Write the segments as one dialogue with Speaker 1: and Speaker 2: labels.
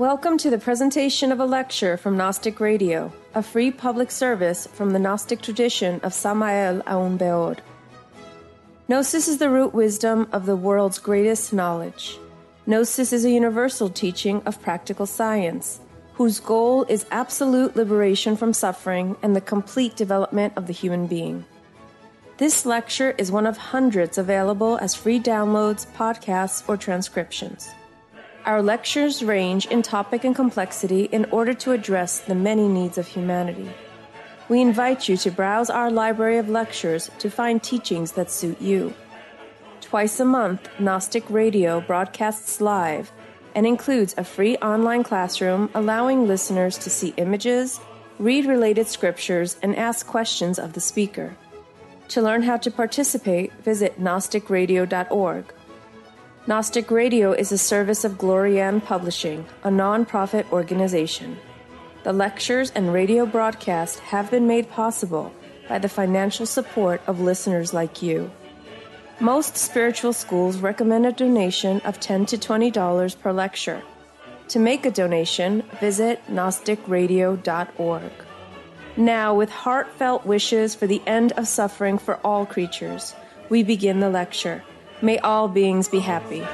Speaker 1: Welcome to the presentation of a lecture from Gnostic Radio, a free public service from the Gnostic tradition of Samael Aun. Gnosis is the root wisdom of the world's greatest knowledge. Gnosis is a universal teaching of practical science, whose goal is absolute liberation from suffering and the complete development of the human being. This lecture is one of hundreds available as free downloads, podcasts, or transcriptions. Our lectures range in topic and complexity in order to address the many needs of humanity. We invite you to browse our library of lectures to find teachings that suit you. Twice a month, Gnostic Radio broadcasts live and includes a free online classroom allowing listeners to see images, read related scriptures, and ask questions of the speaker. To learn how to participate, visit GnosticRadio.org. Gnostic Radio is a service of Glorian Publishing, a non-profit organization. The lectures and radio broadcast have been made possible by the financial support of listeners like you. Most spiritual schools recommend a donation of 10 to $20 per lecture. To make a donation, visit GnosticRadio.org. Now, with heartfelt wishes for the end of suffering for all creatures, we begin the lecture. May all beings be happy.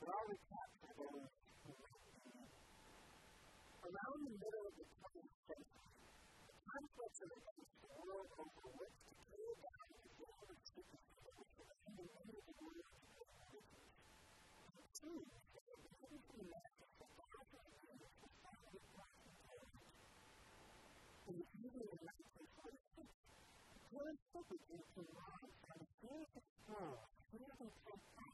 Speaker 2: We're always talking to those who Around the middle of the 20th century, the conflicts of the world over which to carry down the goal of civilization and the way of the world The truth is that the human mass of God's ideas was found in Christ and Christ. In the evening of 1946, John Stiglitz came along and a series of scrolls, written from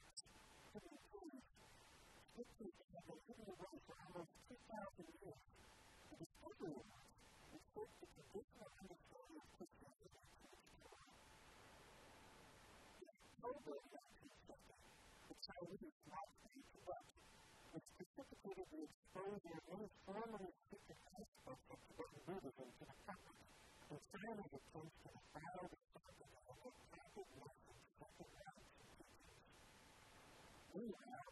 Speaker 2: existence has been given of us refers to traditional to work, the exposure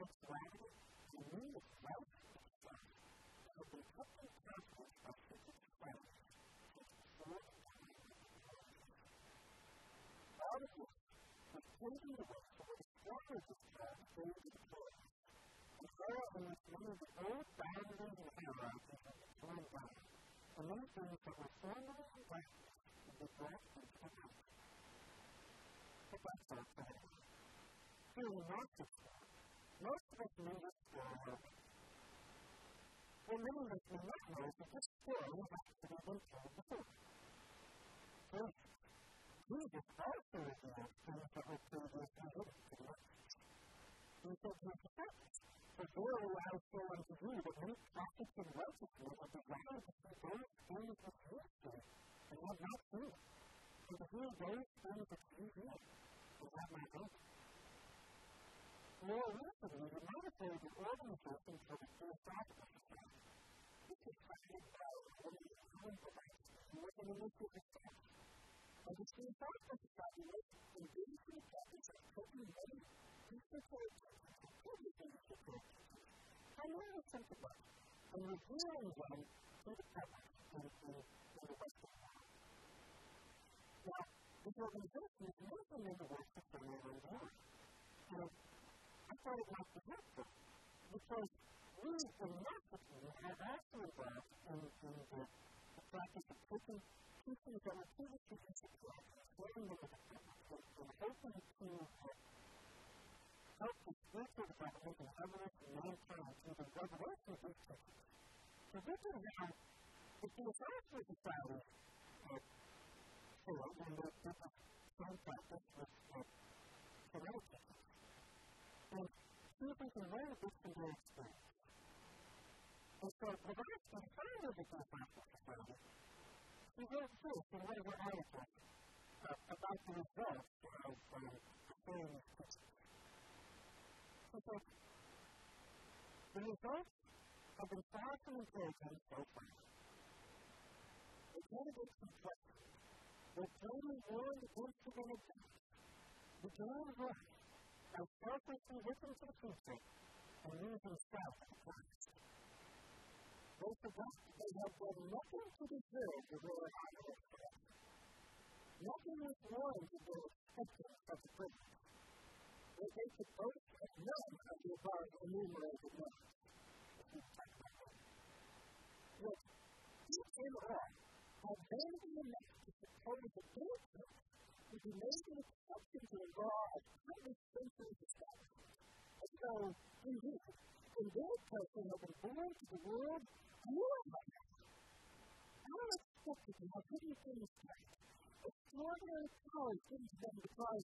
Speaker 2: That's why the rule of life is love. So the couple practice of physical science takes all the time of the world. All of this was taken away from what is always described during the deployment. And Sarah owns one of the old boundaries and hierarchies of the human body, and these things that were formerly in darkness will be brought into the light. But that's our problem. Feeling lots of know this story. Well, many may not know that this story has actually been told before. First, Jesus also revealed things that were previously hidden to the others. He said to his disciples, For verily I say unto you that many prophets and righteous men have desired to see those things which you see, and have not seen, and to hear those things which you hear, and have not heard. more recently, the military is organizing for the first officer. This is created by what is known for as an initial defense. And the suicidal society makes engaging practice of taking money, research, and public initiatives, primarily centered on and revealing them to the public in, in, in the Western world. Now, this organization is mostly in the Western and Northern world. And I thought it might be helpful because we, in domestically, have also involved in, in the, the practice of taking pieces that were previously disappeared, sharing them with the public, and, hoping to help the spiritual development and harmonize mankind through the revelation of these teachings. So this is how the Theosophical Society uh, failed, and they did the same practice with uh, from their experience. And so the founder of the Theosophical Society, this in one of articles uh, about the results of um. He said, the results have been far from encouraging so far. The candidates complexity, their totally warned against the religion, began work by selflessly looking to the future and lose himself in Christ. They forgot that they had done nothing to deserve the glory and honor of Nothing was warranted their acceptance of the privilege. That they could boast of none of the above enumerated names. Yet, each and all had vanity enough to suppose that their church would be made an exception to the law of countless centuries established. So, indeed, when this person opened born to the world, you are like us. Our accepted to have hidden things right. Extraordinary powers given to them because,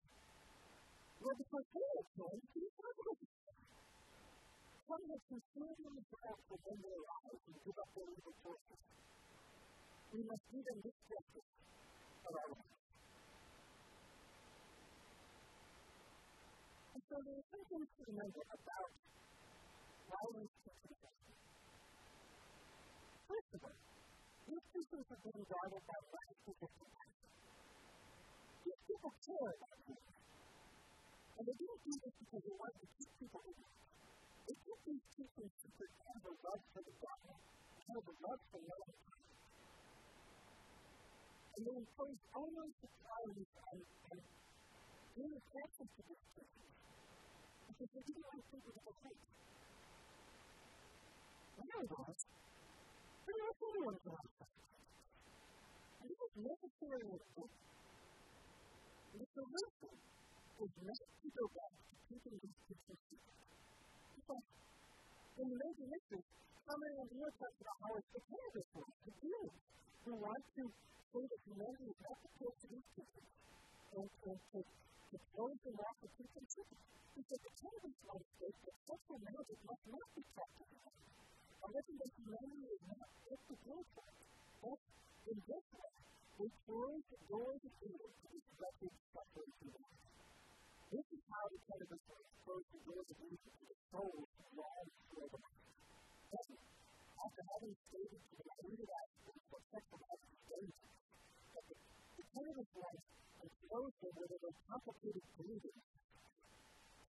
Speaker 2: well, because they are born to be perfect. Some have consumed them without for them their lives and give up their evil choices. We must do them this justice around So the decision to make about why we should. First of all, these decisions are being guided by what is predicted. These people care about this. And they didn't do this because they wanted to keep people in They took these teachings to prepare the love for the God, or the love for mankind. And they imposed all those societies and, and being attracted to this person because we didn't want people to get hate. When I was, pretty much everyone was outside. And it was necessarily good. The solution was not to go back to people who statistics. Because in the major issues, coming on the other side of the hour is prepared for us to do. We want to say that humanity is not supposed to be and to, to, to go into that to keep them civil. Because the tendency of the state that sexual marriages must not be practiced unless it is humanity is not just the contract. But in this way, we close the doors of freedom to this wretched suffering people. This is how the cannabis laws close the doors of freedom to the soul of long struggle. Second, after having stated to the legal aspect of sexual violence, that the cannabis laws explosive where there was complicated bleeding.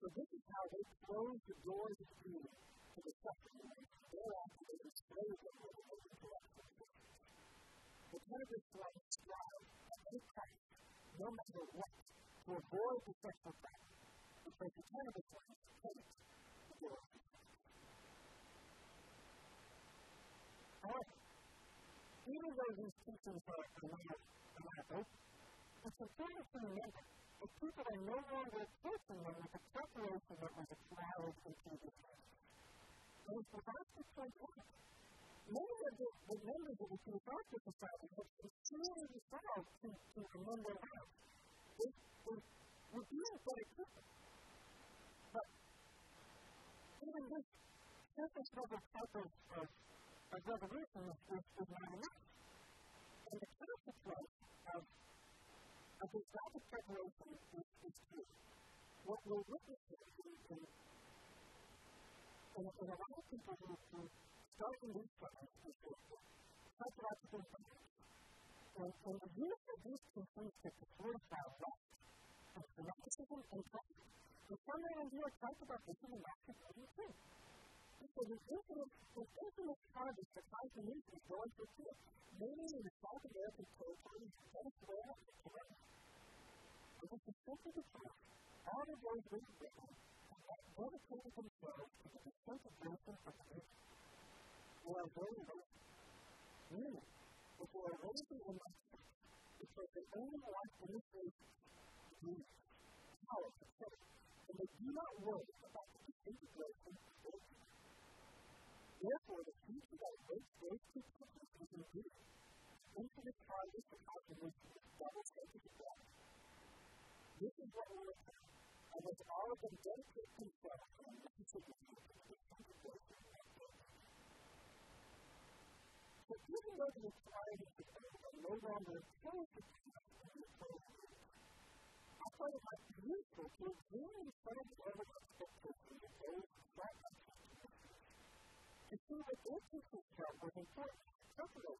Speaker 2: So this is how they close the doors of freedom to the suffering race. Thereafter, they enslaved them with the open corruption. The cannabis life strive at any price, no matter what, to avoid the sexual practice, because the cannabis life hate the door of However, even though these teachings are allowed, allowed open, it's important to remember that people are no longer approaching them with the preparation that was acquired in previous years. And it's about to point out. Many of the, the members of the Theosophical Society have sincerely resolved to, to their lives. They, they were being better people. But even this surface level type of, of, of revolution is, is not enough. And the consequence of, And his lack of preparation is, is true. What we're witnessing is in, And in a lot of people who, who start in these programs is psychological science. And, and the use of these two things to fortify left and fanaticism and pride. And somewhere in here, talk about this in the last of too. So the infinite, the infinite charges that five minutes is going through here, mainly in the South American territories, Venezuela, and Canada was the center of the church, all of those great people dedicated themselves to the defense of wisdom of the church. They are very rich. Meaning, if they are raising in that because they only want to initiate the power of the and they do not worry about the defense of wisdom of the church. Therefore, the future that makes those two churches is in into the kindness of our relationship that was taken to God this is what we're and it's all of them don't get construction. This is what But even though the society is no longer tells the I find it much useful to examine in front of the level of expectation that those to see what their teachers felt was important, separate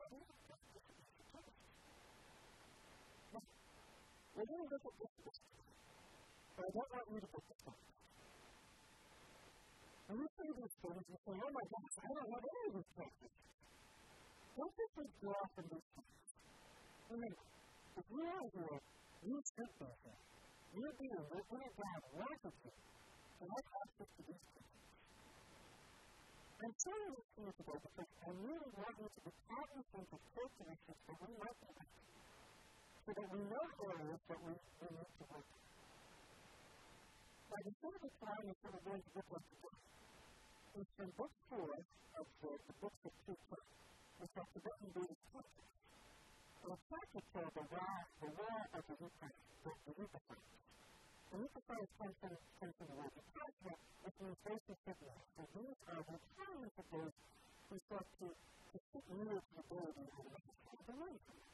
Speaker 2: from the we're going to look at this history, but I don't want you to get distracted. When you see these things, you say, oh my gosh, I don't have any of these places. Don't just withdraw from these things. Remember, if you are here, you sit there, you're being, we're going to God wanted you to have access to these things. I'm saying this to you today because I really want you to be cognizant of characteristics that we might be lacking so that we know areas that we, we need to work on. Now, the sort of the time is sort of going to look like today. It's from book four of the, the books of Peter, which are Tibetan Buddhist teachings. And it's chapter the war, the war of the Ukraine, the, the Ukraine. The Ukraine comes from, comes from the word attachment, which means basic signals. So these are the requirements of those who start to, to sit near to the ability of the Master of the life.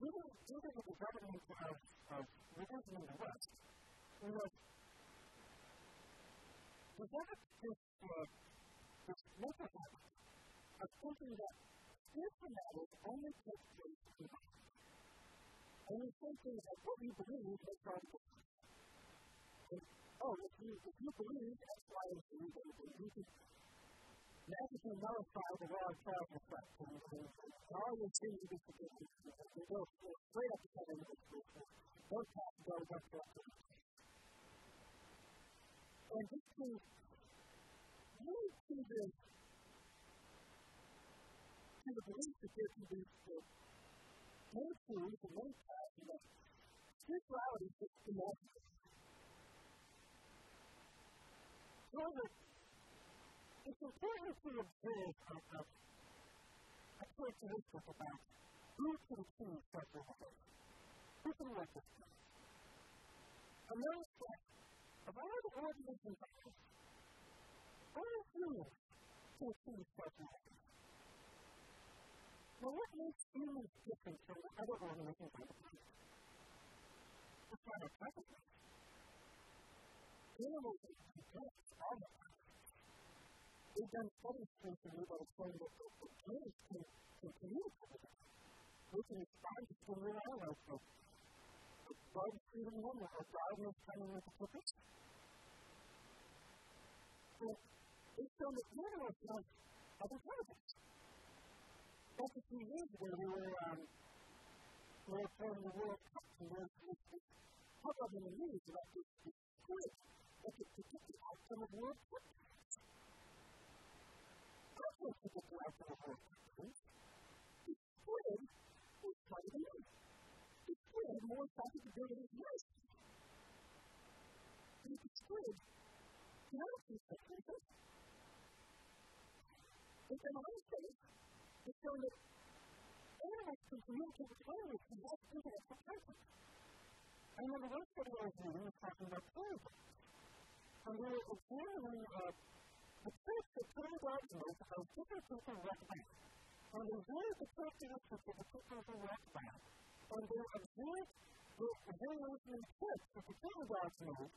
Speaker 2: even, even with the government of, of religion in the West, we have developed this, uh, this mental habit of thinking that spiritual matters only take place in mind. And we say things like, what you believe makes the difference. Oh, if you, if you believe X, Y, and Z, then you magically nullify the law of cause and all your sins will be forgiven. And go straight up to heaven with this. Don't pass, go, don't go. And just to really to the to the belief that there can be many tools and many paths, and that spirituality is just imaginary. However, it's important to observe a, a, a characteristic about who can achieve self-realization. Who can this thing? And notice of all the organisms on earth, only humans can self-realization. Now, what makes humans different from other organisms the planet? It's not our consciousness. Animals and plants all. They've done studies recently that shown that the plants can, can communicate with us. They can respond to stimuli like the, the bug feeding them or gardener coming with a clippers. So, it's shown that animals have other intelligence just a few years ago, we were, um, we were playing the World Cup, and this, this hubbub in the news about this, this squid that could predict outcome of World Cup games. I can't predict the outcome of World. The squid is smarter than me. The squid more psychic ability than I And the squid actually take the It's an honest case to show that animals can communicate with animals and have intellectual contact. I remember one study I was was talking about parrots. And they were examining uh, the make as different people walk by. And they viewed the characteristics of the people who walk by. And they observed the variation in traits that the dogs made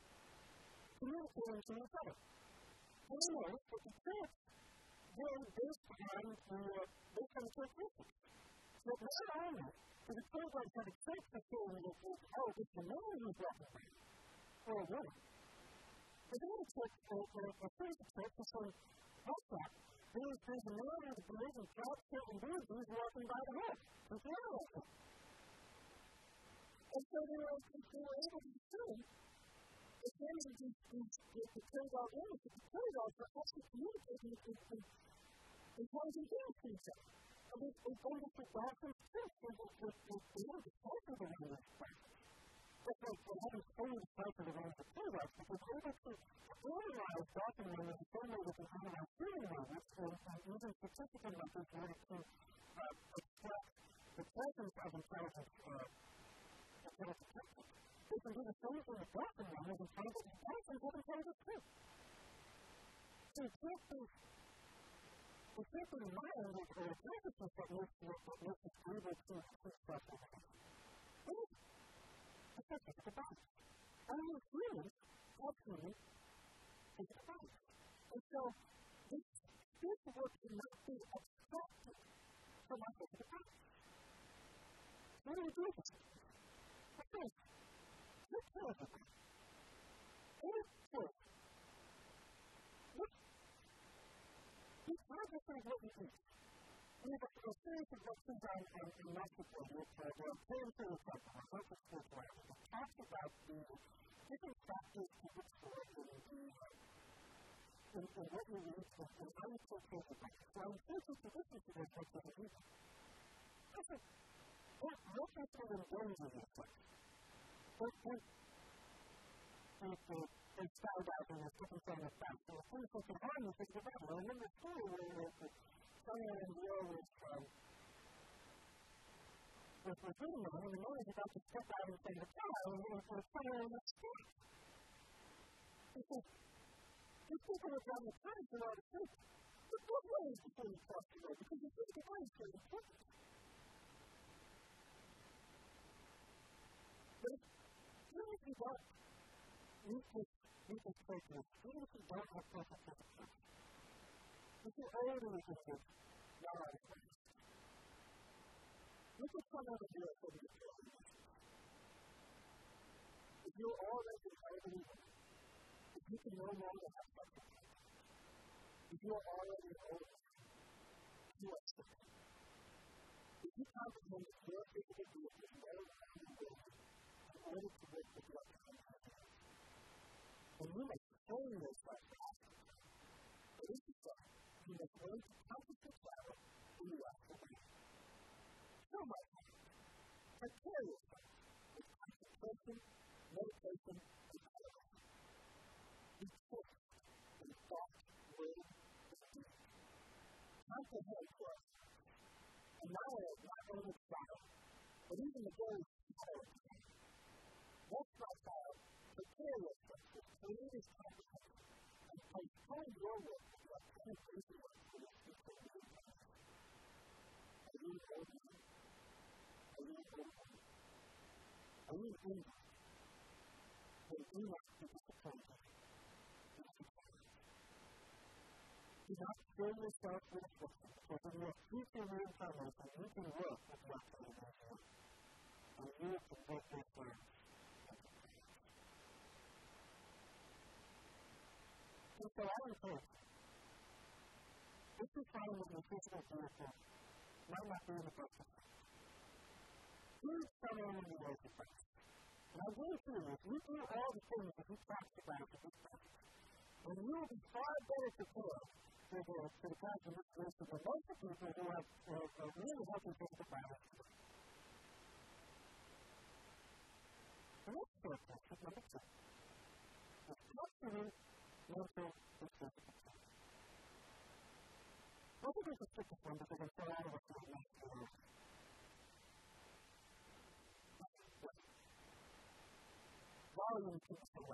Speaker 2: communicating to each other. We know that the church then based on the based on characteristics. So not only do the programs have a church facility that says, oh, it's the man who's around, or a woman. But then the church, uh, uh, a first church is saying, what's that? There's, a man a beard and flat and beard who's walking by the. And the other one. And so they were, they able to see the things that these, these, the Trinidad women, the Trinidad are actually communicating with, with, with in terms of doing things. And we, we understood the that the cycle around this practice. Just like we haven't fully cycled around the Trinidad, but we're able to analyze documenting in the same way that we analyze human movements and, and using statistical methods in order to uh, extract the presence of intelligence uh, intelligence techniques. They can do the same thing with Dawson numbers and find that Dawson has intelligence too. So you can't be we can't be mind or a consciousness that makes, that makes us able to keep stuff in It is a physical body. Only humans have humans physical bodies. And so this spiritual work cannot be abstracted from our physical bodies. What do we do with take care of it. Any choice. Look, we have this is what we. We have a, a series of lectures on, on, on the Paying for the Temple, a of that talks about the different factors to look for in the in, in what and, and how we take care of it. So I encourage you to listen to those lectures and read them. Listen, what, what is the endanger yourself? What, what, if they, they started out in a different kind of fact, so the that can harm you think about it. I remember a story where the in the world was, um, was was reading them, and the man was about to step out in front of the car, and was a fire in the street. He said, these people are down the time for all the truth. But ways before you cross the road? Because the physical body is very important. But even if you don't meet this, meet this person, even if you don't have perfect physical if you're older than You just come out of here from the throne. If you're all that you can believe, if you can no longer have sacrifice, if you are already old, you are sick. If you comprehend that your physical being is no longer will in order to live the blood of Christ, then you must claim this sacrifice. But if you say, you must learn to practice the shadow in the last so much precarious with concentration, meditation, and prayer. We took in thought, word, and deed. Not head for us. And not only not only child, but even the very shadow of child. That's my child, precarious with creative comprehension, and postpone your work to a kind of for you can do. And you know Are you you in it? Then do not be disappointed. Do not fill yourself with affliction, for when you have future reincarnation, you can work with what you have and you can work your plans. And so I encourage you, if you find that nutritional vehicle might not be the best choose someone in the way to Christ. And I guarantee you, do all the things that he talks about in this passage, you will be far better prepared for the, for the kinds of situations most of people who have uh, uh, really healthy physical balance. The next short question, number two, is absolute mental health. I think a one because I'm so out of it the Volume keeps the.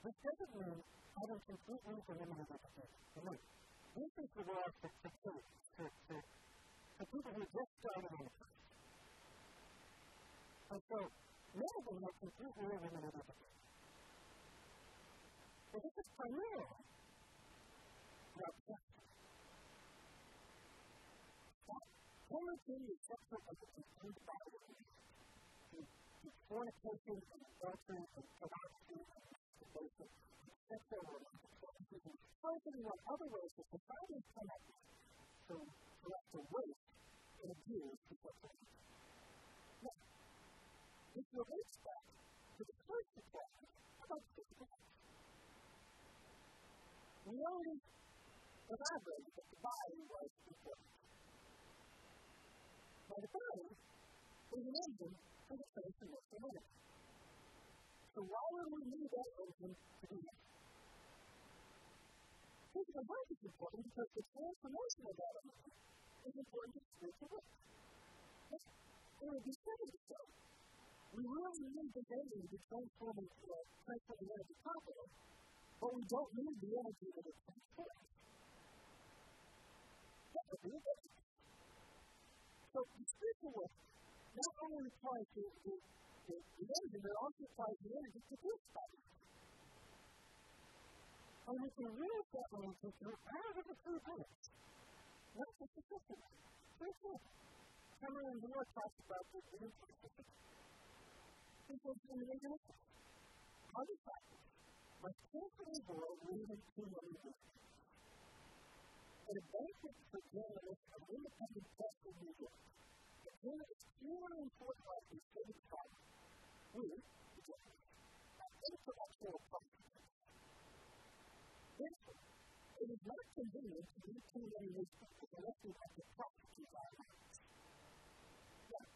Speaker 2: This doesn't mean having completely eliminated education. Remember, this is the law for fertility, for, for, for people who just started the. And so, many of them have completely eliminated education. Well, this is primarily about justice. Penalty is sexual and violence. Fornication and adultery and pornography and masturbation and sexual relations. Focusing other ways that society with to, us to waste and abuse sexual Now, back to the first question about physical We already elaborated that the body was important. The body is an engine first place in this world. So why would we need that person to do that? Physical work is important because the transformation of that energy is important to spiritual work. it would be seven to seven. We really need the energy to transform and uh, transform the energy properly, but we don't need the energy that it transforms. be a big difference. So the spiritual work not only applies to, to, to religion, it also applies to religion to crucifying. And if you read that one scripture, out of the three bullets, what's the statistic? Very simple. Someone in the Lord talks about this in his statistic. He says in the Revelation, other factors, like carefully world leading to religion. And a basic forgiveness of independent self-religion, the really important part is getting time we, the judges. An intellectual process. Therefore, it is not convenient to be too many resources unless we have to prosecute our lives. Now,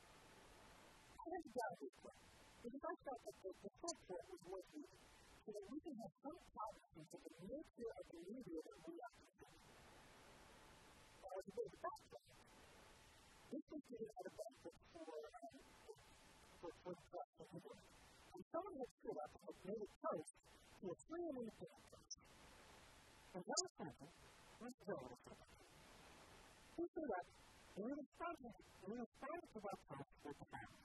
Speaker 2: I have done this way, because I felt that the, the software was worth it so that we can have some confidence in the nature of the media that we are consuming. That was a big background. This was given at a banquet for, um, for, for the press of the world. And someone had stood up and had made a toast to a free and independent press. And John Franklin was journalist He stood up and he responded, he responded to that toast with the following.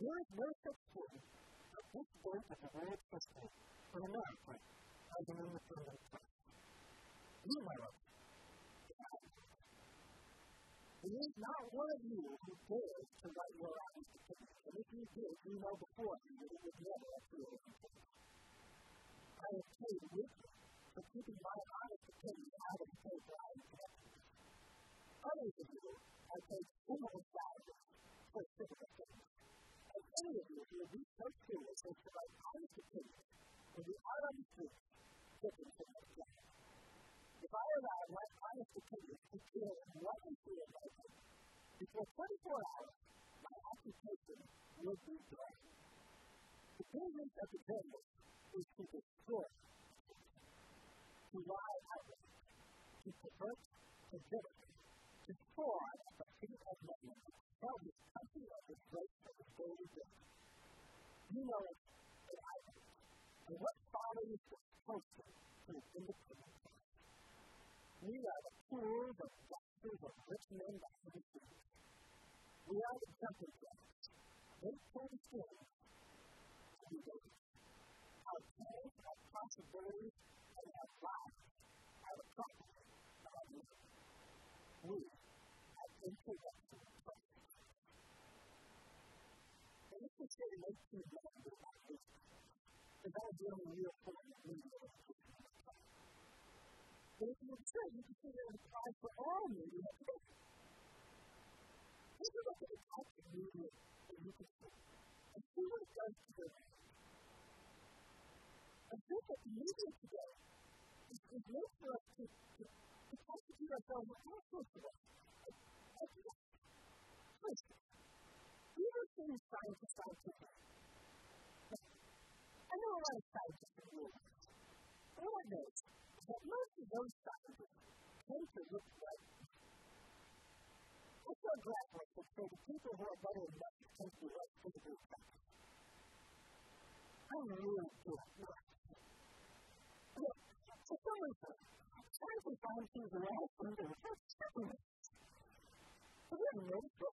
Speaker 2: There is no such thing as this state of the world system in America as an independent press. Meanwhile, It is not one of you who dares to write your own And if you did, you know beforehand that it would never appear I have paid with you for keeping my honest opinion out of the paper I have kept. Others of you have paid similar salaries for similar things. And any of you who would be so curious as to write honest opinions would be out on the street looking for themselves. If I allowed my honest opinion to one in three Americans, before 24 hours, my occupation would be gone. The business of the journalist is to destroy, to lie outright, to pervert, to villainy, to fraud at the feet of men, tell this country of its great daily day. You know it, and I it. And what follows is closer to an independent. We are the tools of doctors of rich men by nature. We are the temple gods. They turn things to be built. Our plans, our possibilities, and our lives are the property of our nature. We are introduction to Christ. And this is really makes me wonder about this. Because I was the only real form of But if you say you it applies for all media today. Take a look at the types of media that you can see and see what it does to their mind. I think that the media today is, is made for us to, to, to constitute ourselves with. First, even things scientists scientific. I know a lot of scientists in what I know is But most of those scientists tend to look like What's our graph like that say the people who are better than us tend to like physical attacks? I'm really good at math. Look, for some reason, scientists find things around from that are just supplements. Have you ever noticed this?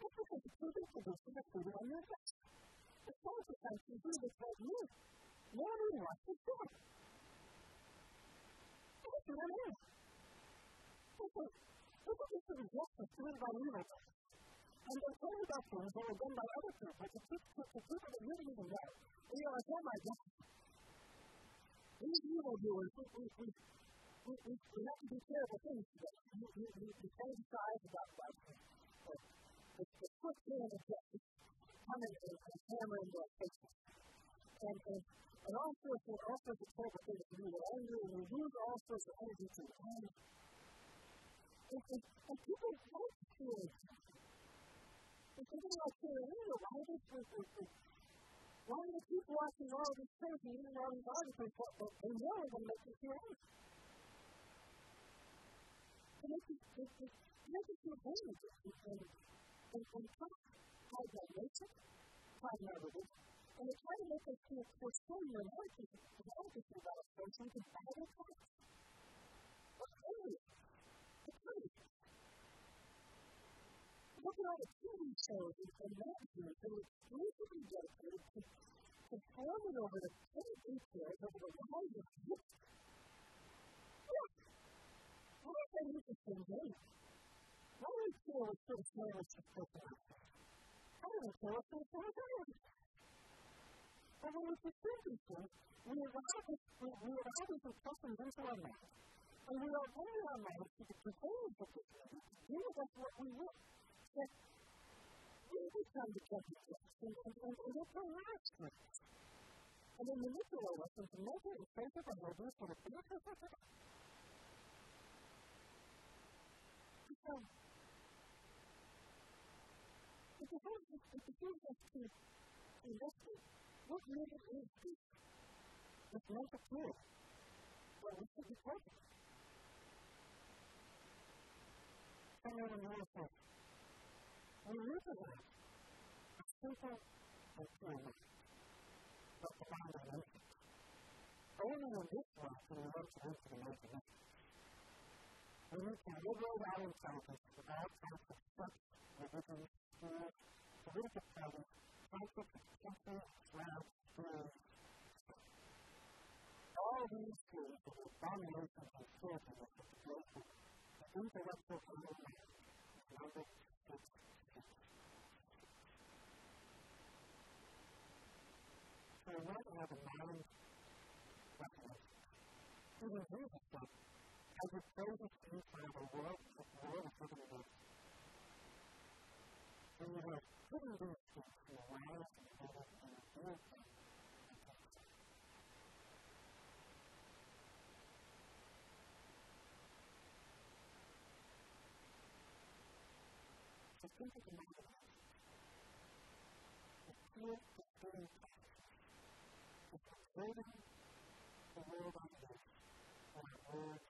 Speaker 2: This is a proven condition of food on your desk. The scientists find things that are just like you. No one even wants to do it. What doing by evil. And they me about things that were done by other people to, to, to, people that even know. Like, oh my. These we, we, we, we, we, we have to do terrible things to them. We, we, we, we fantasize about. The, the, the justice coming and hammering their faces. And, and, and all sorts of, all sorts of terrible things to do with anger, and we use all sorts of energy to anger. And, and, and people like feeling and people like feeling, why this, why do they keep watching all this crazy, even all these articles, but they know they're going to make you feel angry. To make you, to, to, to make you feel angry and, and, and try to hide my nature, hide my religion, and they try to make us feel pursue your emotions and advocacy about a person to buy their products. What's angry? It's crazy. Look at all the TV shows and, magazines that are exclusively dedicated to performing over the petty details over the lives of. Look, why is that interesting game? Why do we feel sort of sandwich to personality? I don't. And when we pursue these things, we arrive at, we, we arrive at impressions into our mouth. And we are in our mouth to the things of the things of what we look. So we become the judges and, and, and, and it can last with us. And then manipulate us into making it safer by our for the benefit of us. So, it behooves us to investigate what really is this, this mental tool that we should be taking. Someone in the says, we in it. It's simple and. But the mentions only in this life can we enter into the imagination. We need to liberate our intelligence all types of sex, religion, schools, political parties, conflict of country, route. All these things are the abominations and filthiness of the great the intellectual human man. Number six. So we want to have a mind recognition. Even Jesus said, I would pray this to you for the world, the world is living in When you have hidden these things in the lives and the world and world, So think of the mind the pure, discerning creating the world on earth or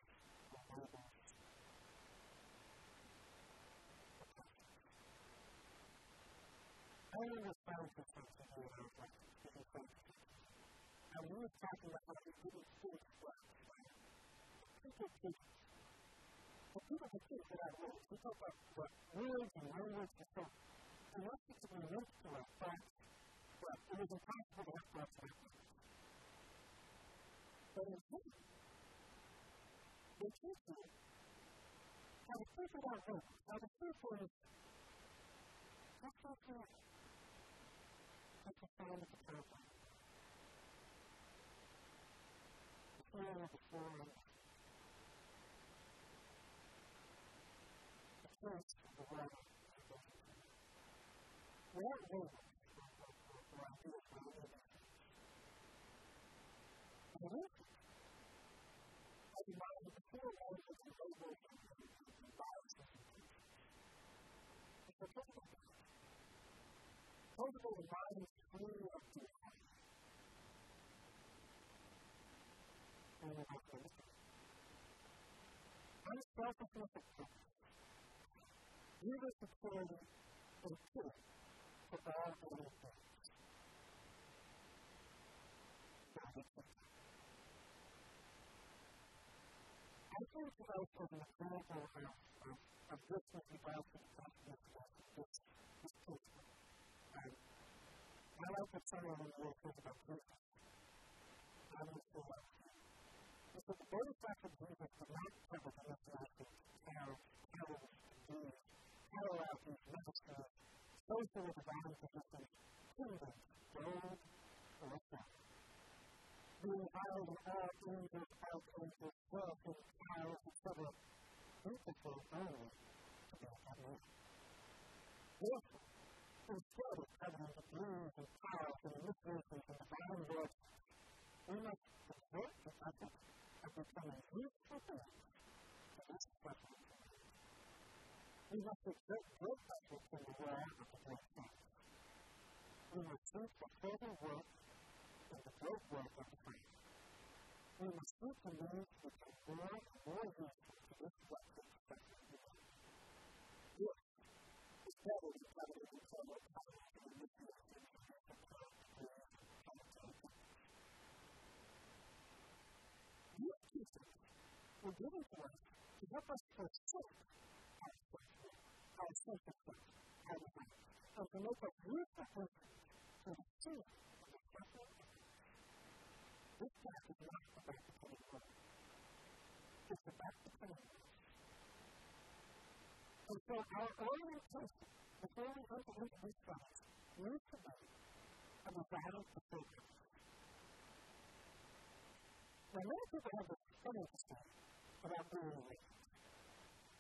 Speaker 2: I understand something here that I was like. And we were talking about how we didn't think well. People think, but people can think without words. We talk about what and language and so and once it's been to our thoughts, well, it impossible to have thoughts like that but in heaven, they teach you how to think about hope, how to think for What's that to perform the program. The plan of the format. The choice of the way to the We don't know what I do for the other. I don't know. I do not know the format of the program. It's a difficult thing. Multiple perfecta. Vive succede per te, per la altra vita. I think that I can example of, of, of this the Bible this, this, this person. Um, I like that someone will think about Jesus. I don't feel like He said the benefactor of Jesus did not cover the information carry, carry these, carry out these ministries, social or divine positions, kingdoms, gold or self. Being higher than all angels, archangels, wealth, powers, etc., beautiful only to at me. Therefore, instead of covering the dreams and powers and mysteries and divine works, we must exert the effort We must accept good people from the world of the great saints. We must seek for further work in the great work of the faith. We must seek the means which are more and more useful to this blessed perfect world. Yes, it's better to cover the internal power were given to us to help us forsake our self-will, our selfishness, our life, and to make us ruthless to the sin of the suffering of This path is not about becoming good. It's about becoming holy. And so our own intention, before we enter into this class, needs to be a revival of focus. Now, many people have this funny understanding about being related.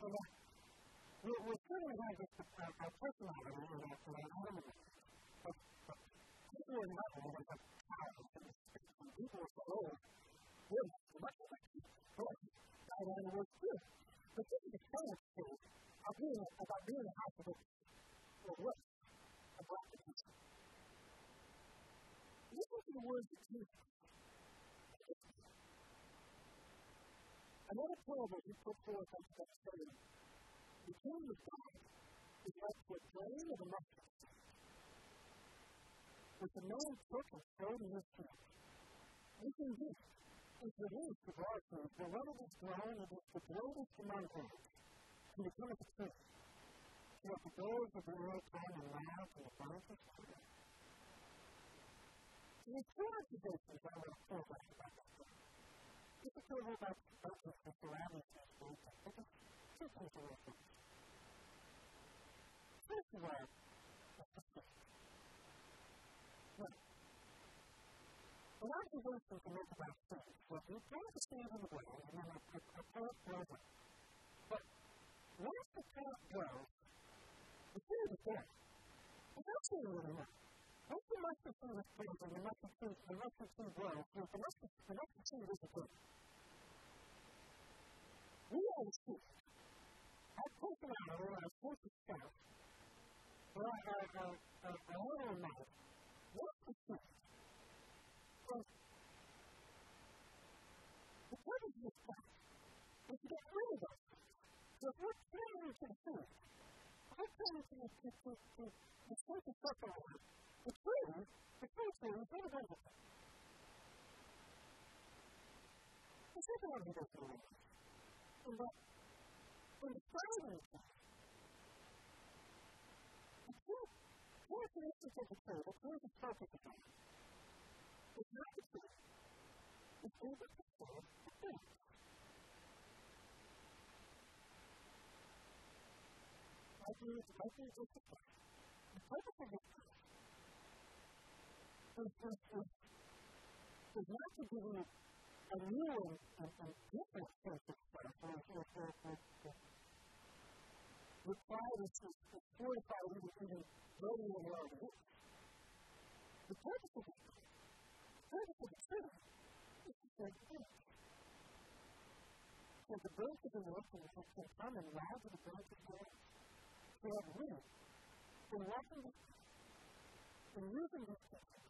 Speaker 2: And that we, we certainly have this, our, our personality and our, and our animal but, but people are not really have powers in space. And people are much like animals too. But this is thing of being, about being a house of? About the person. Listen to the words Jesus. Another parable he put forth unto that saying, the kingdom of God is like a grain of a mustard which a man took and sowed in his field. This indeed is the least of trees, for when it is grown, it is the greatest among herbs, and becometh a tree, so that the birds of the air come and laugh, and the branches fire. So there's two observations I want to point out about this a little about focus the surrounding space, but just two things to work with. First of all, the specific. Now, an observation to make about seeds was you plant the seed in the ground, and then a, a, a plant grows up. But once the plant grows, the seed is there. It's actually really not. Once the is planted, the mustard seed, the seed grows, the mustard, the mustard seed isn't there. We are the seed. Our personality, our sense of self, or our, our, our, our, our what's the seed? And the purpose of this class is to get rid of those things. So if we're turning to the if we're turning to the, to, to, to, the I think it's a are going thing. I think it's a good thing. I think it's a good thing. Is, not to give you a new and, and, and different sense of self, or, require this to fortify even. The purpose of the purpose of the tree is to the branch of the Lord can, can come and rise the branch of the Lord to have root in walking with in using these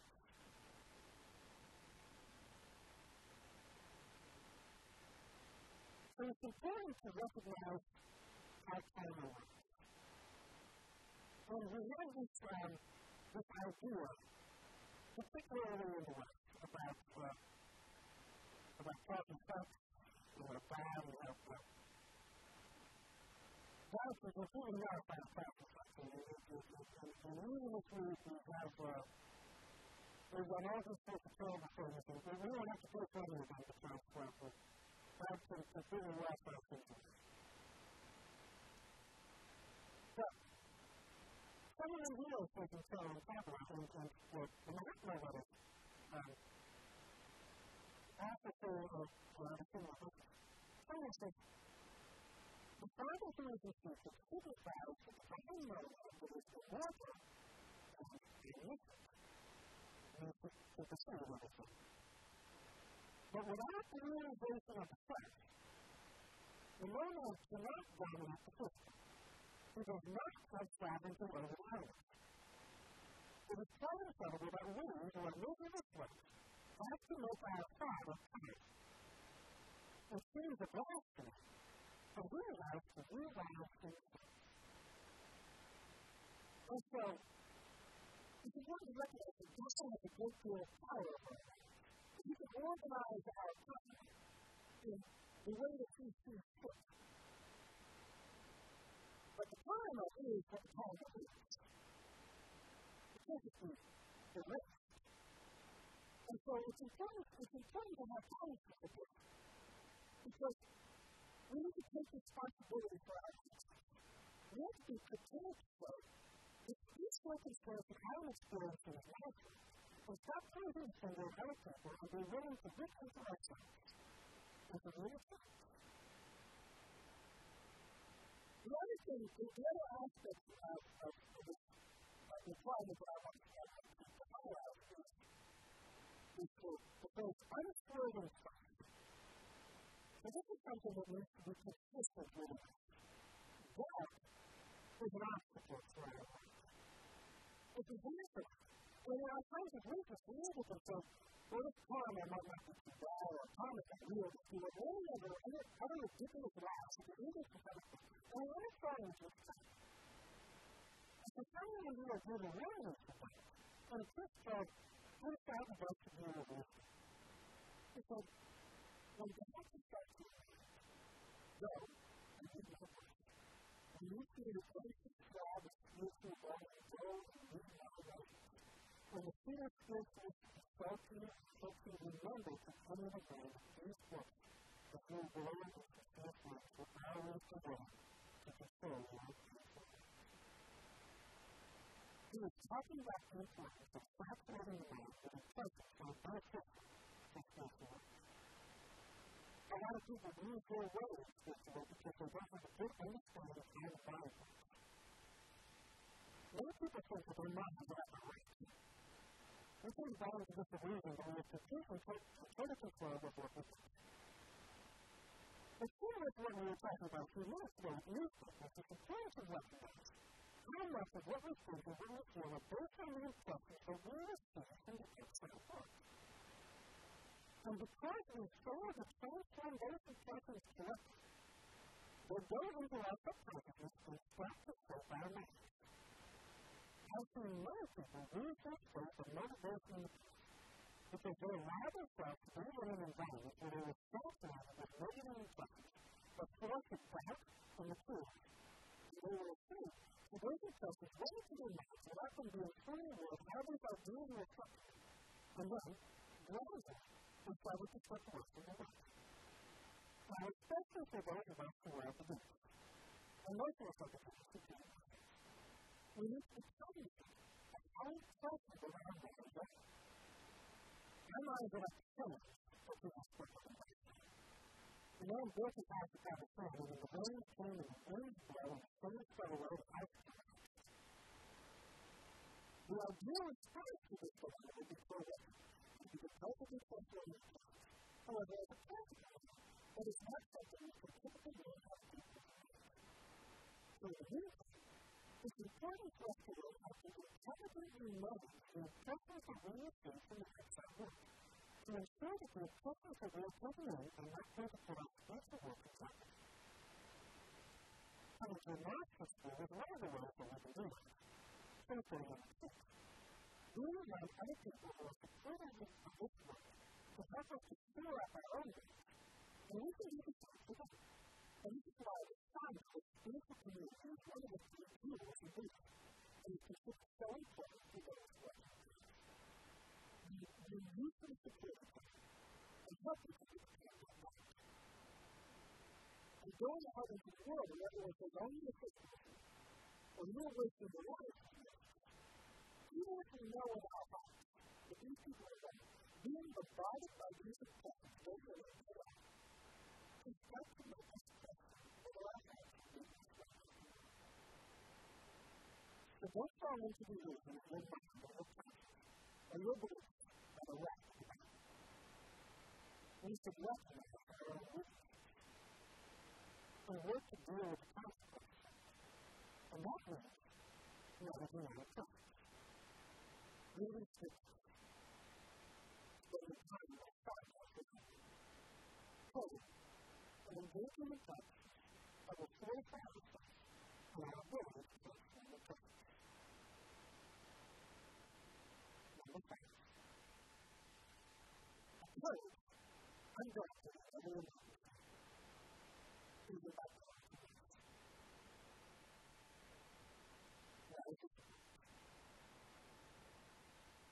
Speaker 2: So it's important to recognize how karma works. And we have this, um, this idea, particularly in the West, about, uh, about talking sex, you know, bad, you know, uh, that is a really not about talking sex. And, and, and, and even if we, have, uh, we've got all these sorts of terrible things, and we don't have to pay for any of them to transplant That's completely lost our thinking. But some of the real things that on top of and, and what the Mahatma was, um, officer of uh, the Single House, someone said, the Bible says that the secret vows that the Bible knows that is the water and the liquid means the, the sin of everything. But without the realization of fact, the moment cannot dominate the system. It does not have sovereignty over the elements. It is quite incredible that we, who are living this way, have to make our Father punish. It seems a blasphemy to realize to realize himself. And so, it's important to recognize that God has a great deal of power over us you can organize our time in the way that you see fit. But the karma is what the karma is. It can't be. And so it's important, it's important to have punishment for this. Because we need to take responsibility for our actions. We have to be prepared to say, if these circumstances I'm experiencing is natural, And stop thinking from those other people and be willing to look into ourselves and to really think. The other thing, the other aspect of, of, of this uh, the problem that I want to highlight is, is the, the phrase unswerving faith. So this is something that needs to be consistent with us. That is an obstacle to our life. It's a hear when are times of weakness, we need to say, well, this karma might not be too bad, or karma is real to do it, or other, other ridiculous lies we need to come And I want to try and just say, if the time when you are doing a learning for that, and it's just called, what is that about to do with this? He said, when you have to to go, and you have to you need to be the place to try the spiritual body and go and move out of when the Peter Scriptures start to start to remember to come in again these books that will belong to the Scriptures for hours a day to control your. He was talking about the importance of saturating the mind with a presence for a beneficial for spiritual A lot of people lose their way in spiritual because they don't have a good understanding of how to find things. Many people think that their mind is right. This is bound to this reason that we have to keep and take control of do. As soon as what we were talking about a few minutes ago with newspapers, it's important to recognize how much of what we think and what we feel are based on the impressions that we receive from the outside world. And because we fail to transform those impressions correctly, they go into our subconsciousness and start to shape our minds helping many people lose their faith and motivation because they allow themselves to be in an environment where they are self-limited with negative impressions that a doubt and the truth. They will see that those impressions run into their minds without them being fully aware of how these ideas affect them, and then them and try to protect the rest of their life. Now, especially for those of us who are the and most of us are the people we need to you of how flexible our minds are. Our minds are like pillars that we must work on. The man his house without a friend, and the rain came and the winds blow, and the sun fell away, the house The ideal response to this dilemma would be correct. It would be perfectly sensible and However, as a practical it is not something we can typically learn how to do. So the meantime, It's important for us to look at people categorically know their preference of real things from the things that work. To ensure that their preference of real government and not politicized also work is happening. Coming to a master's school is one of the ways that we can do that. Simply in tips. We rely on other people who are supportive of this work to help us to scale up our own needs. And we can do this together. And we can provide a santo, nessa convenção, quando você viu o nosso grupo, ele ficou tão forte da sua de início de a própria segurança da parte. Então, ele faz um futuro, ele é um futuro, ele é um you can know about that. If you can know being divided by Jesus Christ, over and over, is that's The first time we should be looking at was back to the old country. A liberal and a left. We should left and left our own wisdom. We work to deal with the consequences. And that means we to do our trust. Leadership spending time on sidewalks with people. Holy, an in touch that will fortify ourselves and our ability to transform the. compassion. Third, ungrateful and illogical. These are not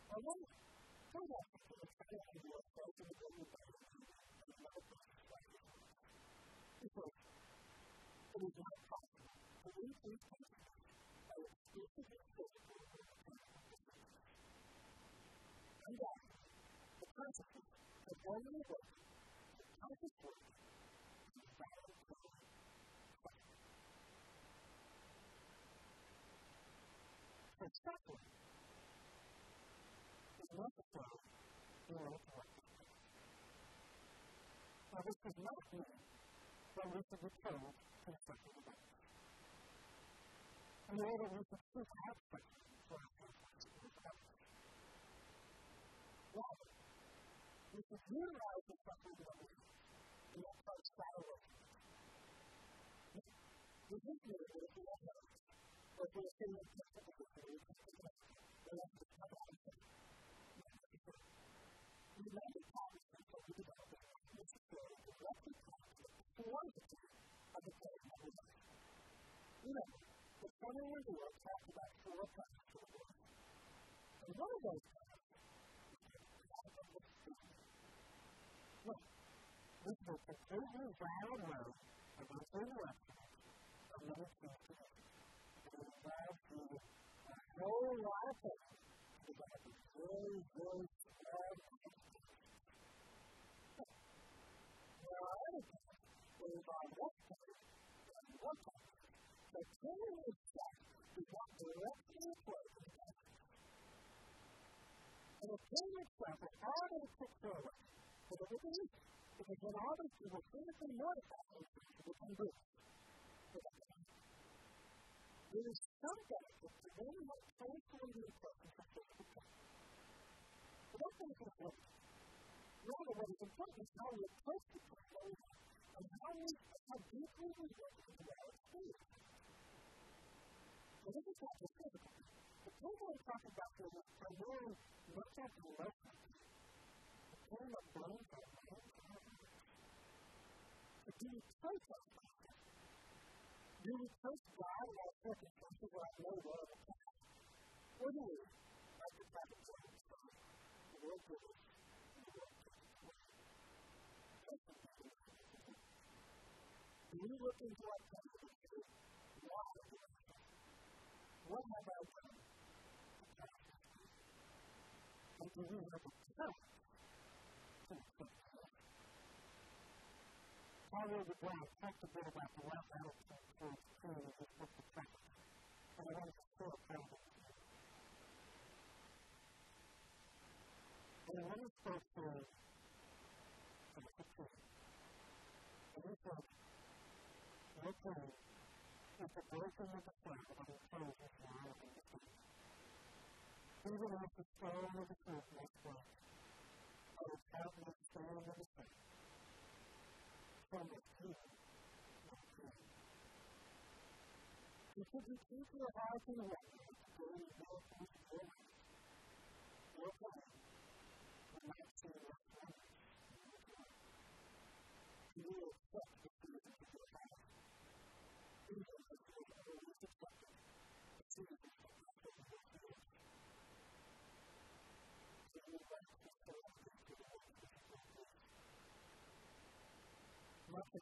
Speaker 2: And then, so that to explain to yourself in the building by another person's life. Because it is not possible the one in the book, the toughest work, suffering is not the flow in order to. Now, this does not mean that we should return to the suffering of others. In order, we should seek out suffering for ourselves. you can realize that something is wrong and that's how it's followed. The history of the world that we're seeing in the history of the world is that the world is the United States di the world that is necessary to recognize the quality of the state of the world. You know, the formula of the di talks about four kinds of world. And one of those this is a completely valid way of interrupting a meditation. It involves you a whole lot of things. To be very, very small involve respite and workout. The training itself is not directly employed in the And the training itself is already took care of for the relief, Because what happens is we're clinically notified that we do. There is some benefit to knowing what clinically the importance of this becomes. But that's not going to work. Rather, what is important is how we approach the problem and how we how deeply we work with the world experience. So this is not just physical. The people I'm talking about here are primarily mental and emotional. The pain of brain and mind but do you trust us about that? Do we trust God in our circumstances or our low or our past? Or do we, like the prophet John said, the world will the world When we look into our past, we say, why do I What have I done? And do we have a Kahlil Gibran talked a bit about the right attitude towards pain in his book, The Prophet. And I want to share a part of. And when he spoke to the situation, and he said, no pain is the breaking of the sound of intelligence now in the Even as the stone of the truth must break, I will without me standing in the sun. promise him not sin. Because you keep your eyes and refuge during the welcome journey. Your plan will not seem like promise. You will accept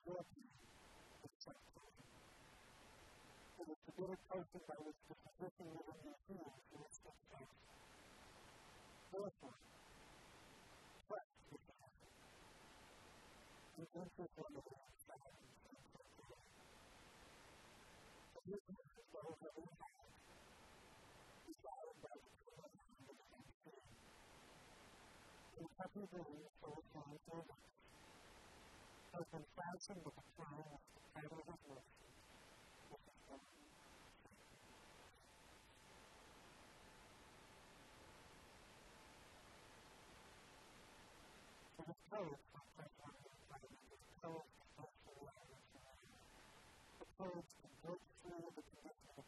Speaker 2: working the sector. It was the very person that was the position within the field for The interest on the world. The business is well the person who the person is the person the person who is the person is the person the person is the person the person who is the person is the the person who the person is the person the person who is has been fastened with the crown of his. So the the the the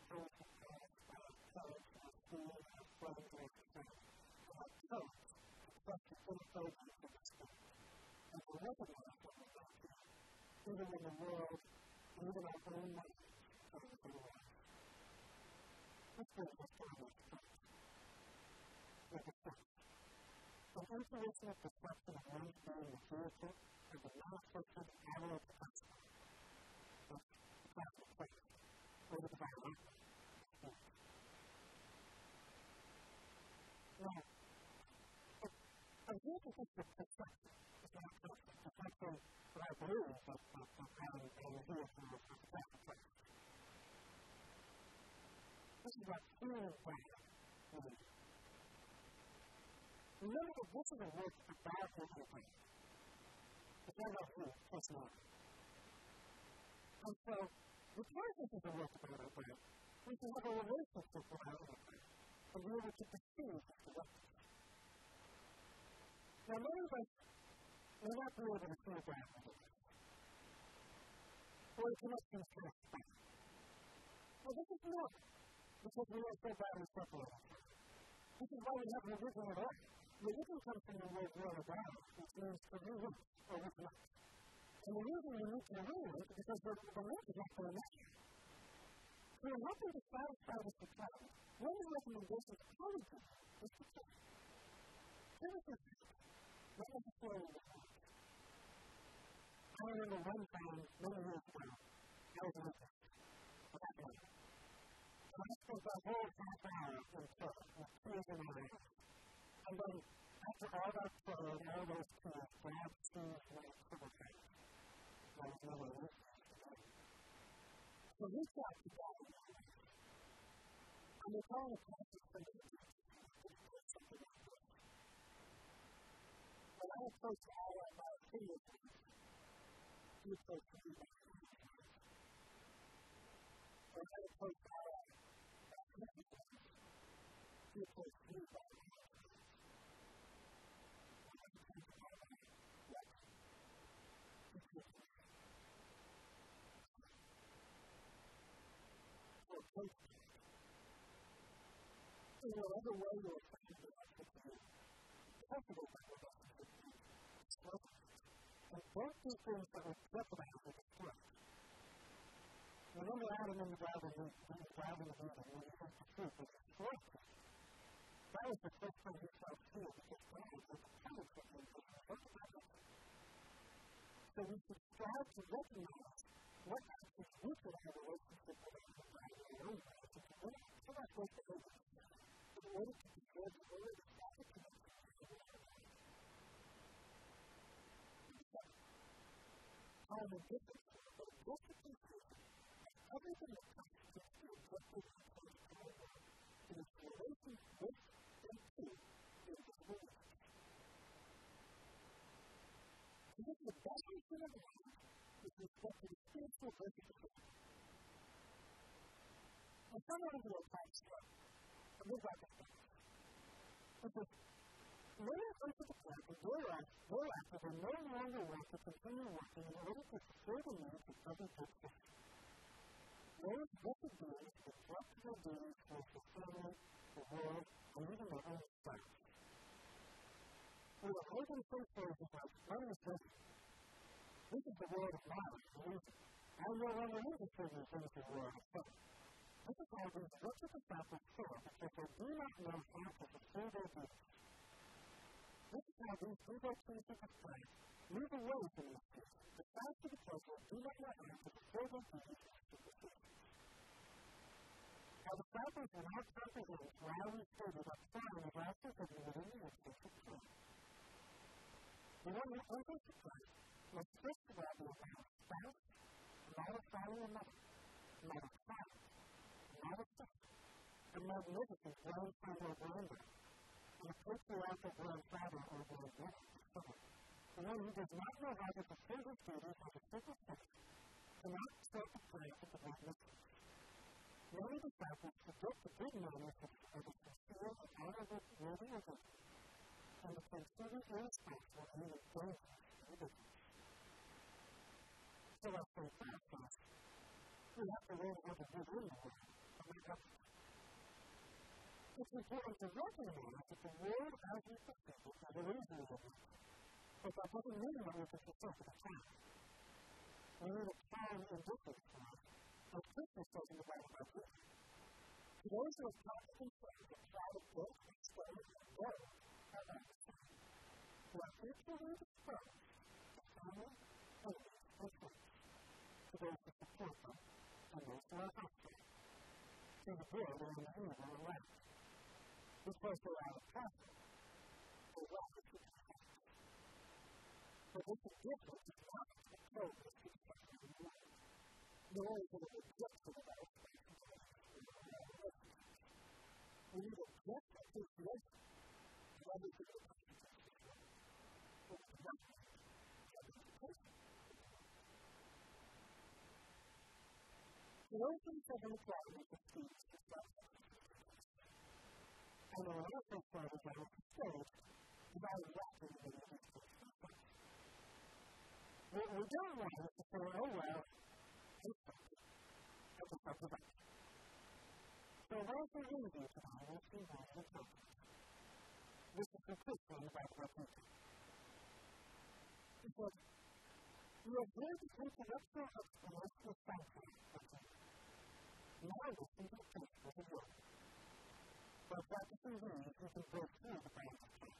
Speaker 2: the the the living in a world living our own life of the Lord. This brings us to our next point. Number six. An intuitive perception of one's being the vehicle of the non-afflicted arrow of the gospel. That's the gospel place, where the divine life is. Now, a vehicle is the perception. It's not a perception. This is what feeling God means. Remember that this is a work about living God. It's not about you, personally. And so, because this is a work about our God, we can have a relationship with our be able to perceive the. Now, many of us may not be able to God with it. Or the connections kind of. Well, this is not because we are so badly separated. This is why we have religion at all. Religion comes from the word religare, which means to be or. And the reason you need to is because the, the is not very much. So you're to satisfy this requirement. One of the recommendations of college is to check. Here is the turn into one thing, then it is true. That is nothing. But that one. So this was the whole half hour in church, with tears in my eyes. And then, after all that prayer and all those tears, God sees my children. There is no way to So we got to go. And we're going to practice for you. But I approach all of my opinions Thank you. in whatever way you're affected by the possible by the and don't do things that will jeopardize the truth. Remember Adam and the Bible, when the Bible is even, when he heard the truth, was destroyed. That was the first time he felt fear because God was punished him and So we should strive to recognize what actions we could have a relationship with God and our own lives and we're not to in order to destroy the word of God are the difference of both of these systems. Everything that comes to do what we want to do in its relation with and to the invisible world. And this is the balance in our mind with respect to the spiritual versus the physical. And some out of the world times, and we'll wrap this up. Let's just many come to the point that realize thereafter they no longer want to continue working in order to fulfill the needs of good things. Those wicked beings disrupt their dealings towards the family, the world, and even their own self. We have open some phrases like, none is busy. This is the world of knowledge and reason. I no longer to figure things in the world of. This is how these wicked disciples feel because they do not know how to fulfill their duties. thousand three by twenty-six of time. Move away from this case. The faster the puzzle, do not let on to the further duties of the city. Now, the Bible will not comprehend why we stated that time is also given within the instance of time. The one who enters the time must first of all be a man spouse, not a father and mother, not a child, not a sister, a magnificent grandson or granddaughter, and a patriarchal grandfather or grandmother, etc. The one who does not know how to fulfill his duties as a civil citizen cannot set the plan of the great mystery. Many disciples forget the good manners of the sincere and honorable worthy of God, and the considerate irresponsible and even dangerous. So as for the we have to learn how to live in the world and not of it. It's important to recognize that the world as we perceive it is but that doesn't mean that we the time. We need a calm indifference to it as Christmas says in the Bible about this. To those who have to themselves and build and and the same. Who are mutually disposed to family, enemies, and friends. To those who support them and those who are. To the good and the evil. was supposed to allow a person to walk into the fact. But this indifference is not to kill this conception of mind, nor is it a rejection of our space and time. We need a gift of this list rather than a The origins of the McLaren is a speech of self And the last of part of our stage about walking in the What we don't want is to say, oh well, so those who leave you today will see one of the churches. This is the Christian about what he did. He said, are here to intellectual explanation of something of Jesus. Now listen to the principles of work. By practicing these, you can break through the of faith.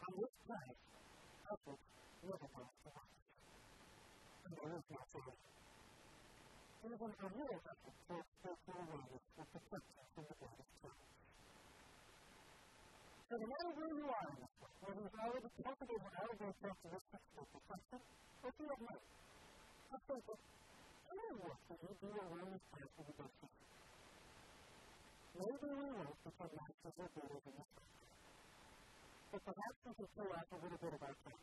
Speaker 2: On this planet, effort never goes to waste and there is no failure. Even a little effort towards spiritual awareness will protect from the greatest challenge. So no matter where you are in this world, whether you've already cultivated all of those characteristics perfection, or if you have not, I think any work that you do around this. Maybe we won't become masters or builders in this. But perhaps we can pull out a little bit of our time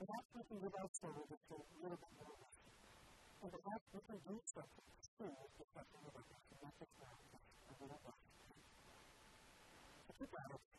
Speaker 2: perhaps we can give our soul just a little bit more life. And perhaps we can do something to see the suffering of others and make this world a little better. So keep at it.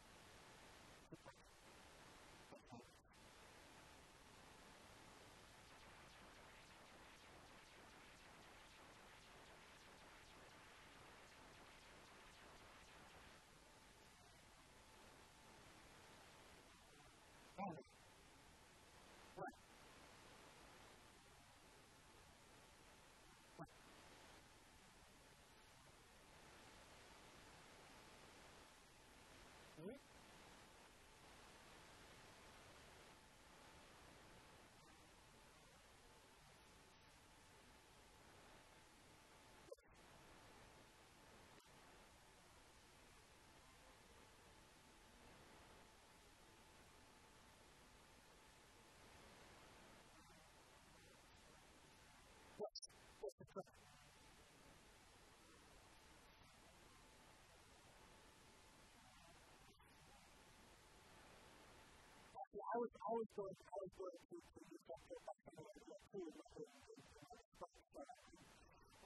Speaker 2: Always going, I was going to to the structure of that kind of too, and that was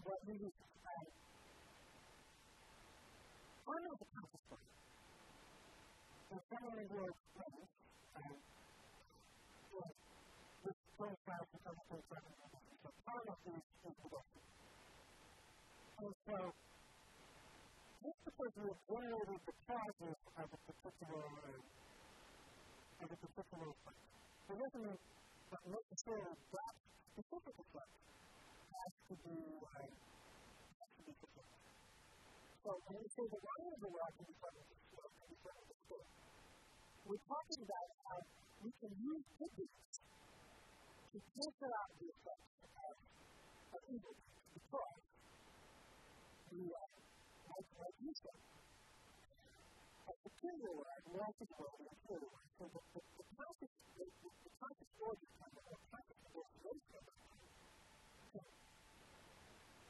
Speaker 2: but we was, um, of the and someone in your experience, um, well, this comes back to something from the part of this introduction. And so, just because we generated the causes of a particular of a particular effect, doesn't mean that necessarily that specific effect has to be uh, has to be fulfilled. So when we say the line of the law can be part of the we're talking about how we can use techniques to cancel out the effects of, of evil because we uh, like, like you said, But the trailer ride will also go in the trailer ride. So the, the, the classic, the, the, the classic story of kind of classic story of race car can,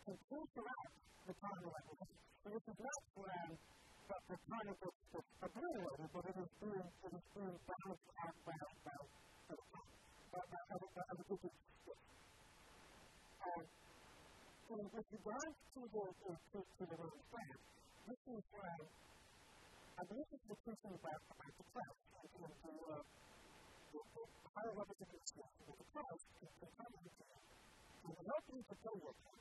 Speaker 2: can counteract the kind of like this. So this is not planned, but the kind of the, the, the blue level, but it is being, it is being balanced out, balanced out, as a good And so with regards to the, to, to, to the road plan, this is where I believe this is a person that I could tell. I the, uh, the, the higher levels of consciousness with the class can contribute to that. So the help you to play with it,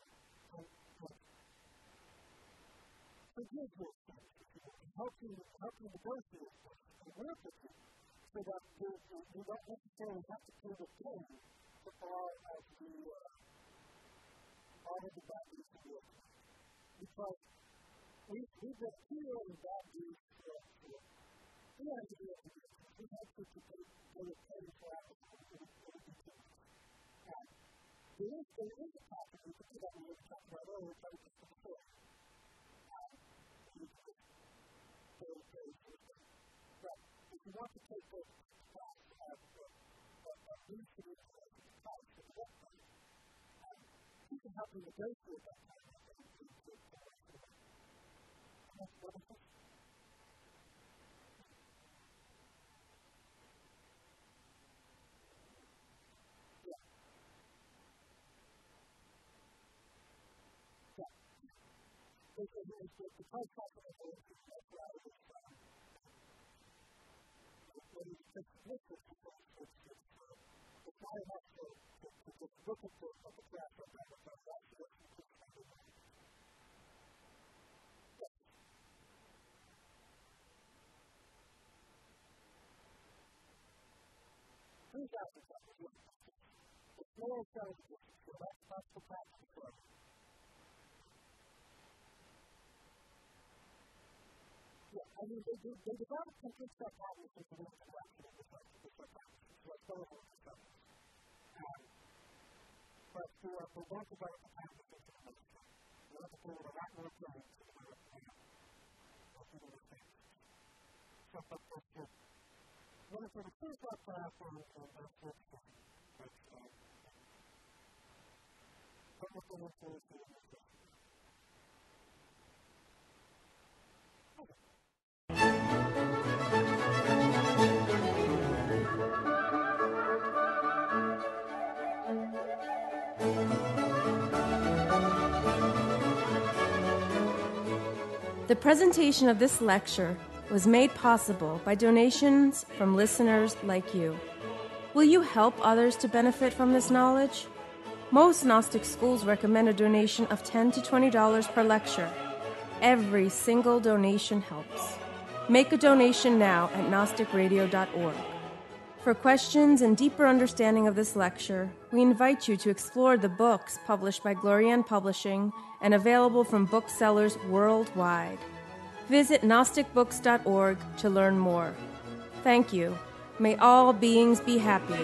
Speaker 2: and can forgive those things, help you, help you negotiate and work with you so that you, you, you don't necessarily have to pay the pain to all of the, uh, all of the bad values to do. Because we, we were feeling that being successful. We had to do it. We had to take what it takes for our There is, there is a topic, we could do that when we were talking about earlier, but it's before. But if you want to take those class as a boost to the class, you can help you negotiate that the first couple of days of the crowd was from when you. just look at the book, it's just it's not enough to, to, to just look at the, at the chapter and then it's not enough to does is up to him. The Lord does it, so that's not the practice of it. Yeah, I mean, they, they, they developed some good stuff out of this, and they correction of the stuff, the stuff out of this, like all of the stuff. Um, but do is,
Speaker 1: The presentation of this lecture was made possible by donations from listeners like you. Will you help others to benefit from this knowledge? Most Gnostic schools recommend a donation of 10 to $20 per lecture. Every single donation helps. Make a donation now at GnosticRadio.org. For questions and deeper understanding of this lecture, we invite you to explore the books published by Glorian Publishing and available from booksellers worldwide. Visit GnosticBooks.org to learn more. Thank you. May all beings be happy.